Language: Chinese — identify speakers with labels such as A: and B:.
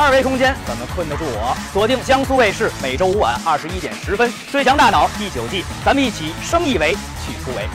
A: 二维空间怎么困得住我？锁定江苏卫视每周五晚二十一点十分最强大脑第九季咱们一起生一维去突围